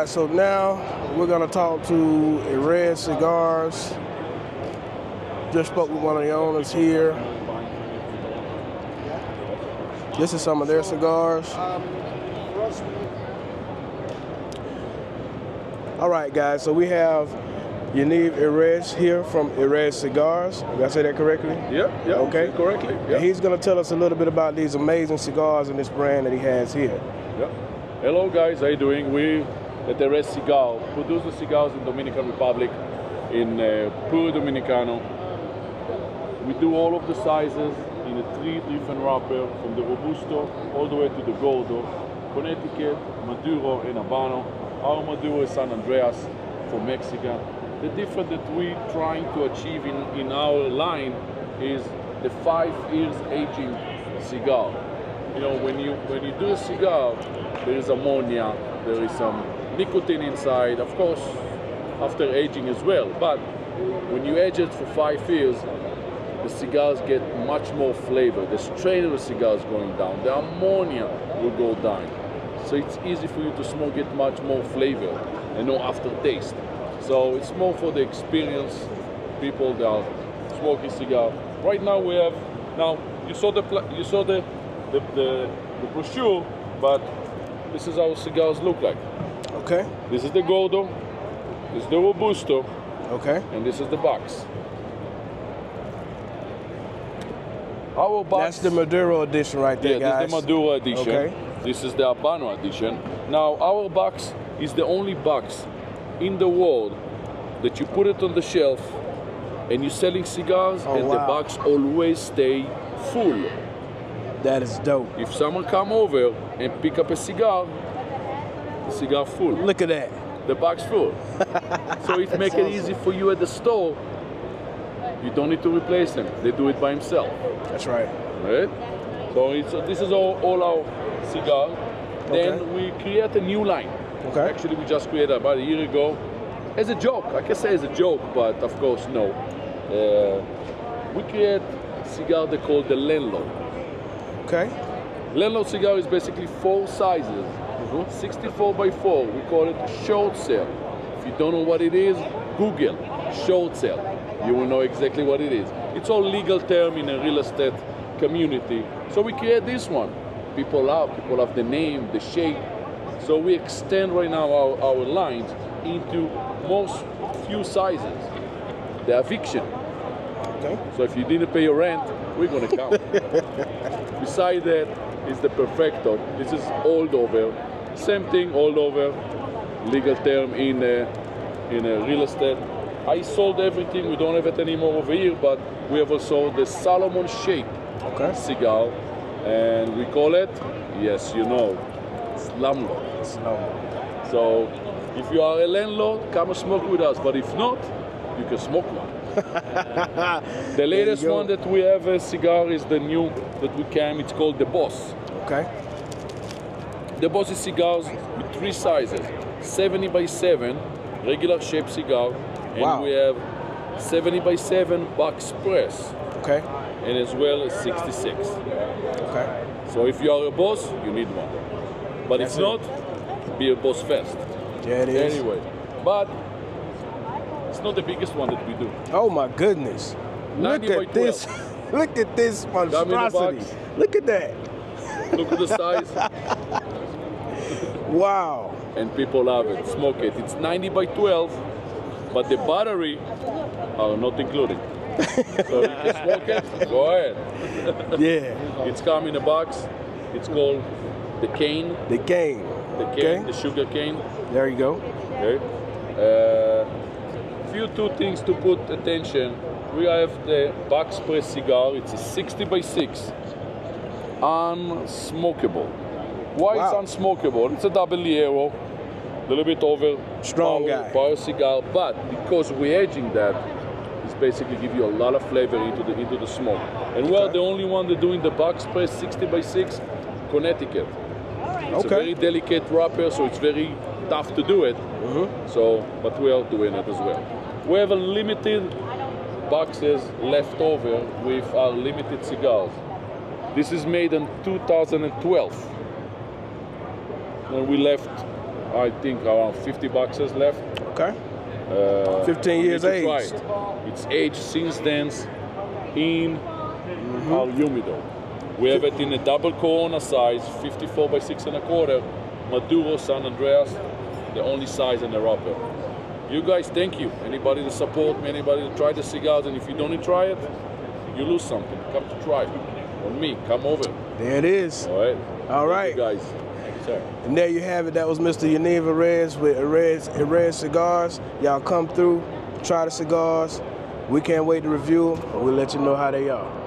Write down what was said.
right, so now we're gonna talk to Erez Cigars. Just spoke with one of the owners here. This is some of their cigars. All right, guys, so we have Yaniv Erez here from Erez Cigars. Did I say that correctly? Yeah, yeah, Okay. correctly. And Yeah. he's gonna tell us a little bit about these amazing cigars and this brand that he has here. yeah. Hello guys, how you doing? We at the Red Cigar produce the cigars in Dominican Republic, in uh, Puro Dominicano. We do all of the sizes in a three different wrapper, from the Robusto all the way to the Gordo, Connecticut, Maduro, and Habano. Our Maduro is San Andres from Mexico. The difference that we're trying to achieve in, in our line is the five years aging cigar. You know, when you when you do a cigar, there is ammonia, there is some nicotine inside, of course, after aging as well. But when you age it for five years, the cigars get much more flavor. The strain of the cigar is going down. The ammonia will go down. So it's easy for you to smoke, it much more flavor and no aftertaste. So it's more for the experienced people that are smoking cigar. Right now we have, now you saw the, you saw the, the, the, the brochure, but this is how cigars look like. Okay, This is the Gordo, this is the Robusto, okay. and this is the box. Our box. That's the Maduro edition right there, yeah, guys. this is the Maduro edition. Okay. This is the Habano edition. Now, our box is the only box in the world that you put it on the shelf and you're selling cigars Oh, and the box always stay full. That is dope. If someone come over and pick up a cigar, the cigar full. Look at that. the box full. so it make it easy for you at the store. You don't need to replace them. They do it by himself, That's right. right? So it's, this is all, all our cigar. Then Okay. we create a new line. Okay. Actually, we just created about a year ago as a joke. I can say as a joke, but of course, no. Uh, we create cigar they call the landlord. Okay. Landlord cigar is basically four sizes, Uh-huh. 64 by 4. We call it short sale. If you don't know what it is, Google short sale. You will know exactly what it is. It's all legal term in a real estate community. So we create this one. People love, people love the name, the shape. So we extend right now our, our lines into most few sizes. The eviction. Okay. So if you didn't pay your rent, we're gonna come. Beside that is the perfecto. This is holdover. Same thing all over. Legal term in uh, in uh, real estate. I sold everything. We don't have it anymore over here, but we have also the Salomon shape Okay. cigar, and we call it, yes, you know, it's slumlord. Slow. So if you are a landlord, come and smoke with us. But if not, you can smoke one. the latest one that we have a cigar is the new that we came. It's called the Boss. Okay. The Boss is cigars with three sizes: 70 by 7 regular shape cigar, and Wow. we have 70 by 7 box press, Okay. and as well as 66. Okay. So if you are a boss, you need one. But That's if it. not, be a boss first. Yeah, it is. Anyway, but it's not the biggest one that we do. Oh my goodness. Look at this. Look at this monstrosity. Look at that. Look at the size, Wow. and people love it. Smoke it. It's 90 by 12, but the battery are not included. so you can smoke it. Go ahead. Yeah. It's come in a box. It's called the cane. The game. The Okay. cane. The sugar cane. There you go. Okay. Uh, few two things to put attention. We have the box press cigar. It's a 60 by 6, unsmokable. Why Wow. it's unsmokable? It's a double Ligero, a little bit over Strong power, guy. power cigar, but because we're aging that, it's basically give you a lot of flavor into the into the smoke. And we're Okay. the only one that doing the box press 60 by 6, Connecticut. It's a Okay. very delicate wrapper, so it's very tough to do it. Mm-hmm. So, but we are doing it as well. We have a limited boxes left over with our limited cigars. This is made in 2012 when we left I think around 50 boxes left. Okay. Uh, 15 years aged. it. It's aged since then in Mm-hmm. Al Humidor. We have it in a double corona size, 54 by 6 and a quarter, Maduro San Andres, the only size in the wrapper. You guys, thank you. Anybody to support me, anybody to try the cigars, and if you don't try it, you lose something. Come to try it. On me, come over. There it is. All right. All right. you guys. Sir. And there you have it. That was Mr. Yaniv Perez with Perez, Perez Cigars. Y'all come through, try the cigars. We can't wait to review them. We'll let you know how they are.